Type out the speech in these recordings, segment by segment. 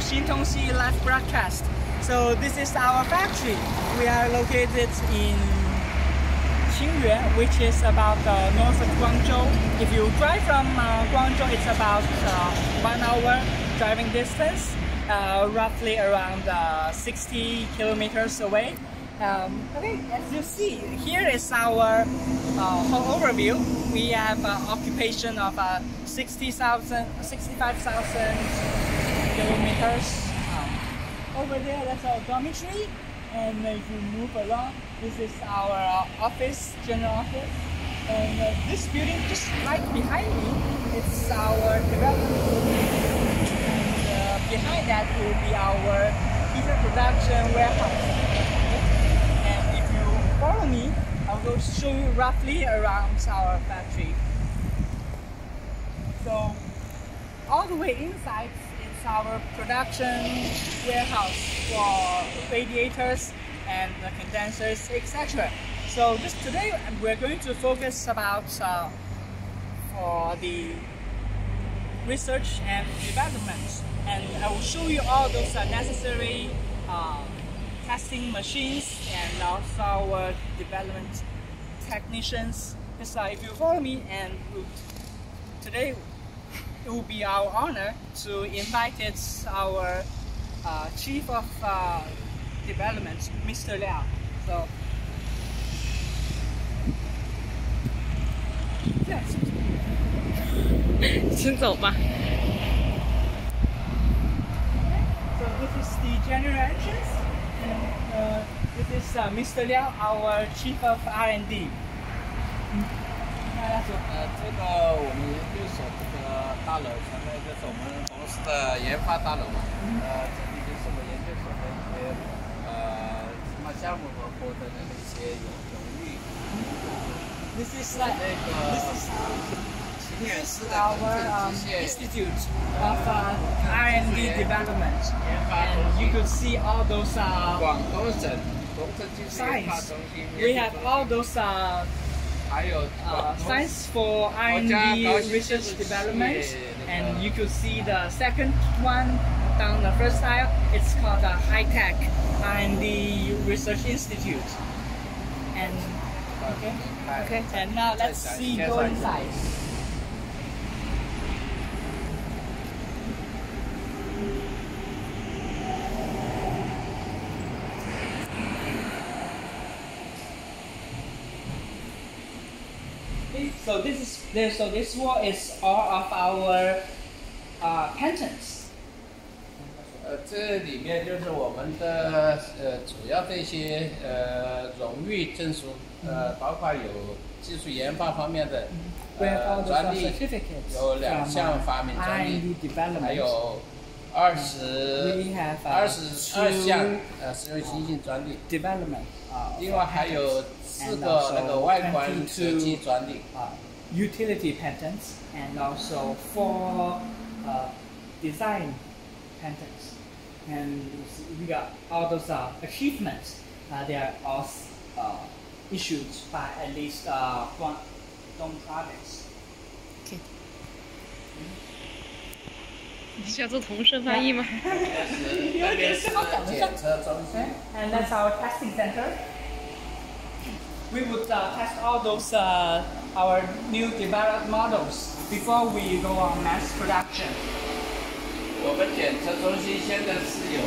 Xintongxi live broadcast. So this is our factory. We are located in Qingyuan, which is about uh, north of Guangzhou. If you drive from uh, Guangzhou, it's about uh, one hour driving distance, uh, roughly around uh, 60 kilometers away. Um, okay, as you see, here is our uh, whole overview. We have uh, occupation of uh, 60,000, 65,000 kilometers. Um, over there, that's our dormitory. And if you move along, this is our uh, office, general office. And uh, this building just right behind me, it's our development building. And uh, behind that will be our pizza production warehouse And if you follow me, I will show you roughly around our factory. So all the way inside our production warehouse for radiators and condensers, etc. So just today we're going to focus about uh, for the research and development and I will show you all those uh, necessary uh, testing machines and also our development technicians. So if you follow me and today it will be our honor to invite our uh, chief of uh, development, Mr. Liao. So yes. 先走吧。So this is the general entrance. Uh, this is uh, Mr. Liao, our Chief of R&D. 呃，这个我们研究所这个大楼，前面就是我们公司的研发大楼嘛。呃，这里就是我们研究所的一些呃什么项目和获得的那些荣荣誉。This is like this is This is our um, institute of uh, R&D development, and you could see all those uh, signs. We have all those uh, uh, science for R&D research development, and you could see the second one down the first aisle. It's called the High Tech R&D Research Institute. And okay, okay. And now let's see go inside. So this is this, so this wall is all of our uh, patents. 呃，这里面就是我们的呃主要的一些呃荣誉证书，呃，包括有技术研发方面的呃专利，有两项发明专利，还有二十二十二项呃实用新型专利。Development. 另外还有 四个那个外观设计专利。utility patents and also four uh, design patents. And we got all those uh, achievements. Uh, they are all uh, issued by at least uh, one Dong projects. Okay. 你需要做同声翻译吗？那边是检测中心。And that's our testing center we would uh, test all those uh, our new developed models before we go on mass production. 我们检测中心现在是有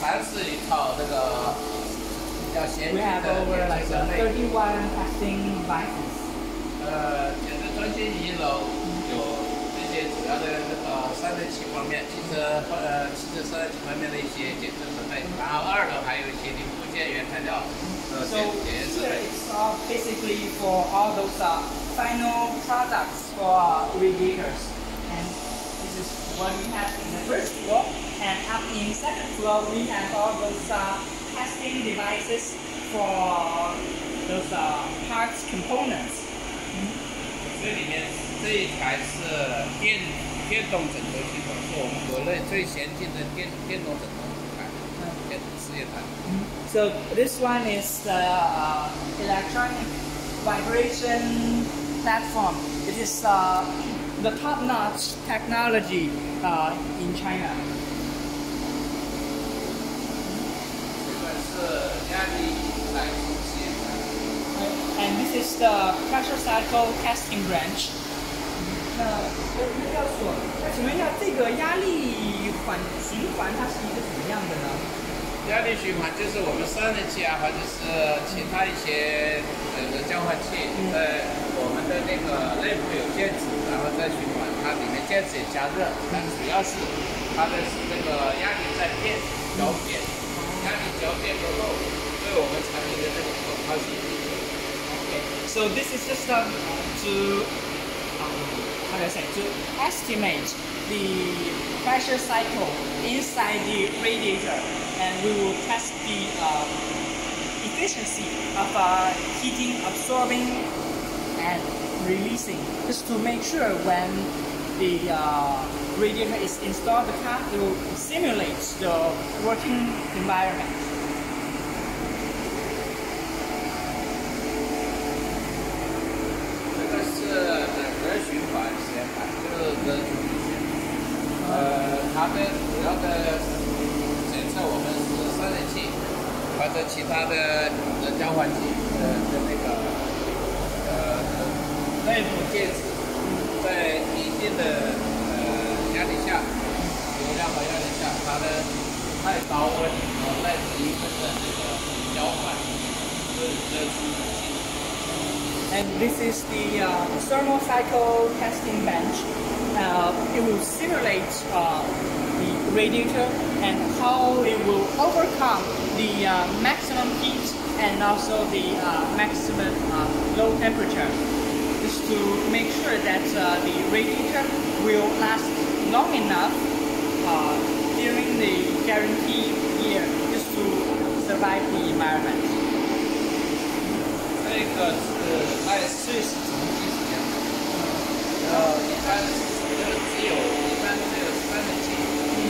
三十一套那个比较先进 We have 的 over 检 like 测 uh, 设备。 31 testing devices. 呃，检测中心一楼有这 些主要的呃三电器方面，汽车呃汽车三电器方面的一些检测设备，然后二楼还有一些零部件原材料呃检检测设备。So here it's all basically for all those uh final products for uh, radiators, and this is what we have in the first floor. And up in second floor we have all those uh testing devices for those uh parts components. 这里面。so this one is the uh, electronic vibration platform. It is uh, the top-notch technology uh, in China. and this is the pressure cycle testing branch. 那呃那要说，那请问一下，这个压力环循环它是一个什么样的呢？压力循环就是我们散热器啊，或者是其他一些呃的交换器，在我们的那个内部有介质，然后再循环，它里面介质也加热，但主要是它的是这个压力在变交变，压力交变过后，对我们产品的这个可靠性。Okay, so this is just um, to um, I say to estimate the pressure cycle inside the radiator, and we will test the um, efficiency of uh, heating, absorbing, and releasing, just to make sure when the uh, radiator is installed, the car will simulate the working environment. 呃，它的主要的检测我们是散热器或者其他的热交换器呃的那个呃内部介质，在一定的呃压力下，流量和压力下，它的太高温和太低温的这个交换是热循环器。 And this is the uh, thermal cycle testing bench. Uh, it will simulate uh, the radiator and how it will overcome the uh, maximum heat and also the uh, maximum uh, low temperature. Just to make sure that uh, the radiator will last long enough uh, during the guarantee year just to survive the environment. 这个是爱瑞士重机实验的，呃，一般就是只有一般只有三人器，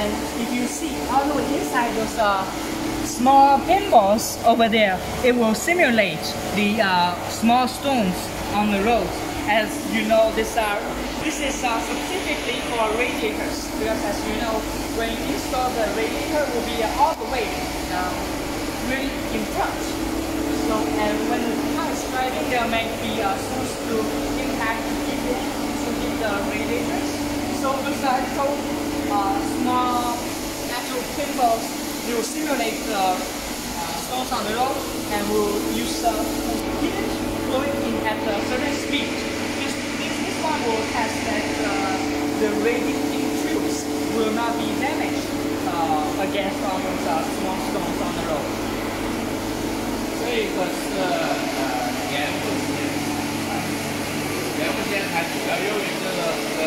And if you see way inside those uh, small pinballs over there, it will simulate the uh, small stones on the road. As you know, this, uh, this is uh, specifically for radiators. Because as you know, when you install the radiator, will be uh, all the way um, really in front. So, and when the car is driving, there might be uh, source to impact to hit the radiators So those are little uh, small natural pinballs. They will simulate the uh, stones on the road and will use uh, heat flowing in at a certain speed. This, this, this one will test that uh, the radiating tubes will not be damaged uh, against all those uh, small stones on the road. 这个是呃盐部实验台，盐部实验台主要用于这个呃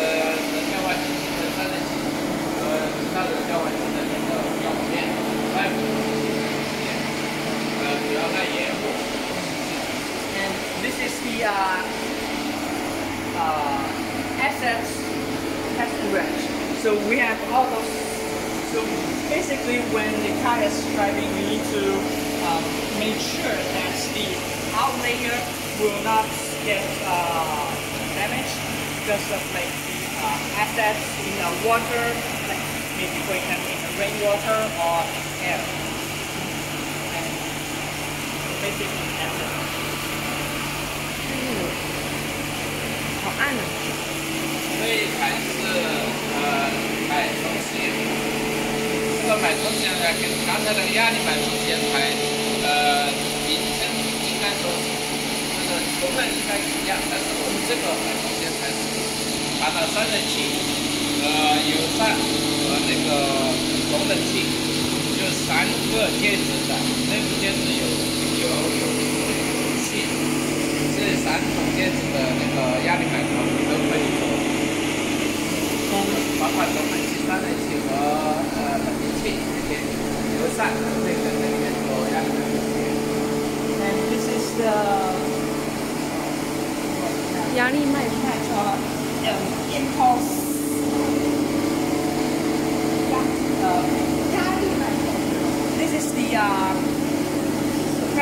And this is the uh, uh, acids testing branch. So we have all those. So basically, when the car is driving, we need to um, make sure that the out layer will not get uh, damaged because of like the uh, acids in the water, like maybe for example in the rainwater or air. 好暗啊，所以还是呃买中兴。这个买中兴的跟刚才那个压力买中兴的呃名称应该都就是成分应该一样，但是我们这个买中兴还是买了三六七和友尚和那个龙的镜，就三个戒指的内部戒指有。有有有气，这三种介质的那个压力脉冲都可以做。包括中门器、散热器和呃冷凝器这些油扇都可以在这里面做压力脉冲实验。And the 压力脉冲。uh, um, impulse. Uh, this is the uh,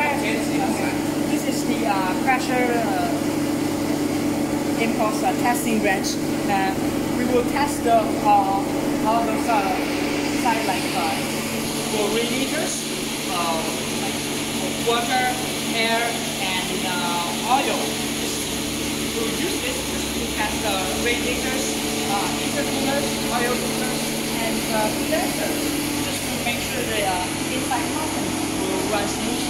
This is the uh, pressure uh, impulse uh, testing wrench. Uh, we will test the uh, all those uh, side like uh, for radiators, uh, like water, air, and oil. We will use this to test the radiators, uh, intercoolers, oil coolers, and condensers, just to make sure the inside component will run smoothly.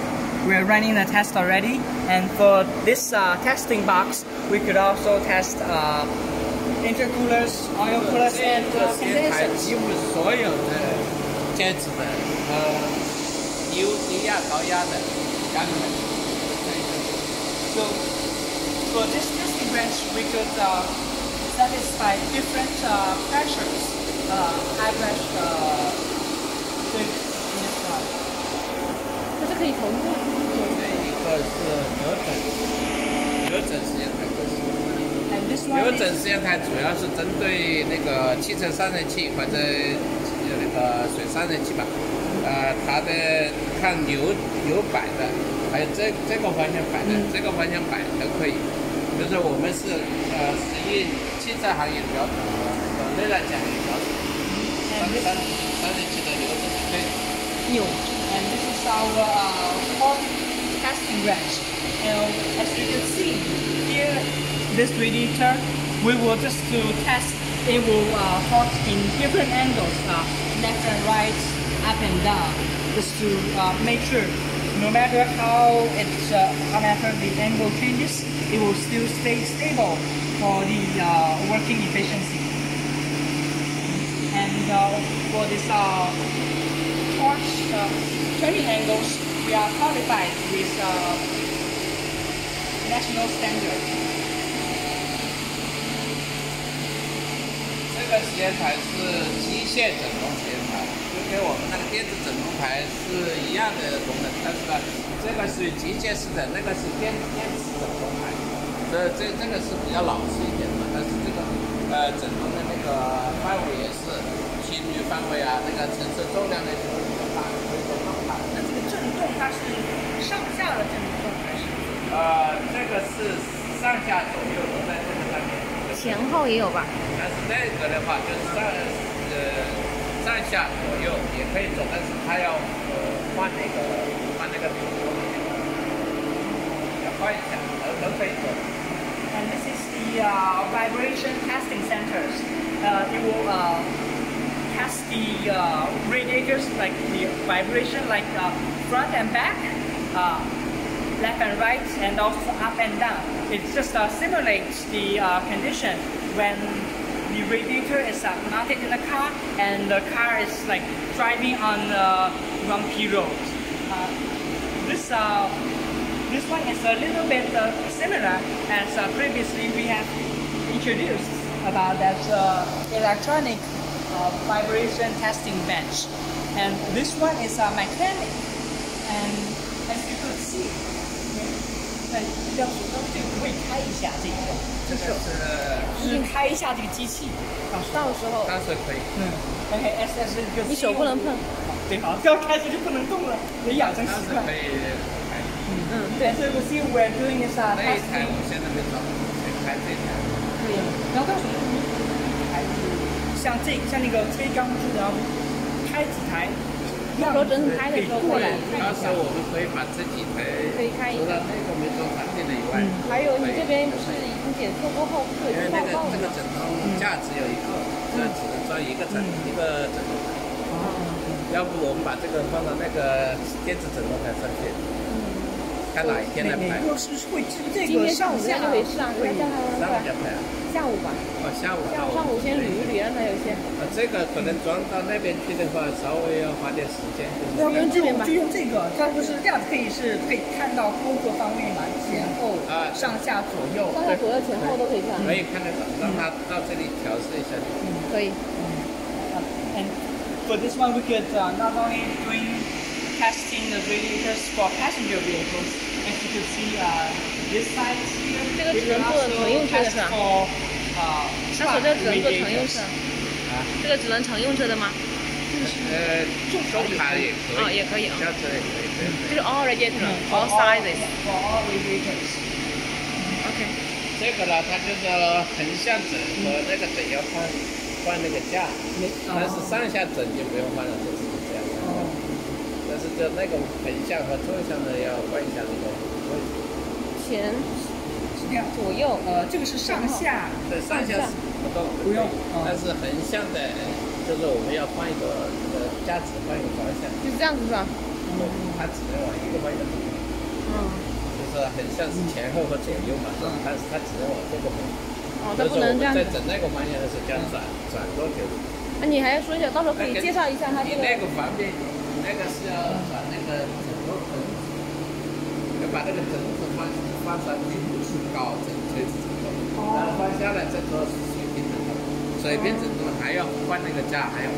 We're running the test already, and for this uh, testing box, we could also test uh, intercoolers, oil coolers, 这 and 个 uh, 实验台几 condensers. 乎所有的介质的呃低低压高压的压力门， So for this testing wrench, we could uh, satisfy different uh, pressures, uh, high pressure. 可以同步。这一个是流整流整实验台，这是。and this one 流整实验台主要是针对那个汽车散热器或者呃那个水散热器吧，呃，它的看扭扭摆的，还有这这个方向摆的，这个方向摆都可以。就是我们是呃实验汽车行业的标准，呃，对来讲也标准。散散散热器的流整对。new, our uh, hot testing wrench. And as you can see here, this radiator, we will just to test. It will uh, hot in different angles, uh, left and right, up and down, just to uh, make sure. No matter how it's, uh, no matter the angle changes, it will still stay stable for the uh, working efficiency. And uh, for this uh, torch uh, turning angles, we are qualified with uh, national standard. 这个实验台是机械整容实验台，就跟我们那个电子整容台是一样的功能，但是呢，这个是机械式的，那个是电电子整容台。这这这个是比较老式一点的，但是这个呃整容的那个范围也是心率范围啊，那个承受重量的时候比较大，可以做更大。那这个震动它是上下的震动还是？呃，这个是上下左右都在这个上面。前后也有吧？但是那个的话，就是上呃上下左右也可以走，但是它要呃换那个换那个头要换一下，都都可以做。And this is the uh, vibration testing centers. Uh, it will uh, test the uh, radiators like the vibration like uh, front and back, uh, left and right, and also up and down. It just uh, simulates the uh, condition when the radiator is uh, mounted in the car and the car is like driving on uh, bumpy roads. Uh, this this one is a little bit similar as previously we have introduced about that electronic uh, vibration testing bench. And this one is a mechanic. And as you could see, 那要手上这个可以开一下这个，这是就是开一下这个机器。到时候当时可以，嗯，OK，S S 这个你手不能碰。对，好，刚开始就不能动了，得养成习惯可。以。嗯，对，这个 see we're doing is uh, 那一台 testing 我现在没找，开这台。可以了。然后告诉你，还是像这像那个吹钢珠，然后开几台，到时候整体开的时候过来到时候我们可以把这几台可以开一除了那个没做产品的以外，还有你这边是已经检测过后会因为有那个这个报告的。整容架只有一个，这只能装一个整一个整容台。要不我们把这个放到那个电子枕头台上去，看哪一天来拍。每个是会这今个天上午再上下就可以上，再叫他上午们再拍啊？下午吧，哦，下午。下午上午先捋一捋，让他有些。啊，这个可能装到那边去的话，稍微要花点时间。要不然就这边吧就用这个，它不是这样可以是可以看到工作方面嘛，前后啊上下左右。上下左右前后都可以看，可以看得到，让他到这里调试一下就行。可以。And for this one, we could uh, not only doing testing the radiators for passenger vehicles, as you could see uh, this side here, 这个 we 只 could 能做 also 乘用车是吧 for uh, 他说 truck 这只能做乘用车，啊，这个只能乘用车的吗？呃，中卡也可以，啊也可以啊。轿车也可以，对。这是 all For all sizes. All. OK，这个呢，它就是横向枕和那个枕要换换那个架，但是上下枕就不用换了，就是这样。但是就那个横向和纵向的要换一下那个位置。前。是这样。左右，呃，这个是上下，对，上下是不动的，不用哦但是横向的，就是我们要换一个这个架子，换一个方向，就是这样子是吧？它只能往一个方向走。嗯，就是横向是前后和左右嘛，但是它只能往这个方向。哦，它不能这样在。整那个方向的时候，这样转转过去。那你还要说一下，到时候可以介绍一下它这你那个。个方面，那个是要转那个整个绳子，要把那个绳子放放上是搞整垂直整钱。然后换下来，这个是水平枕头，水平枕头还要换那个架，还要。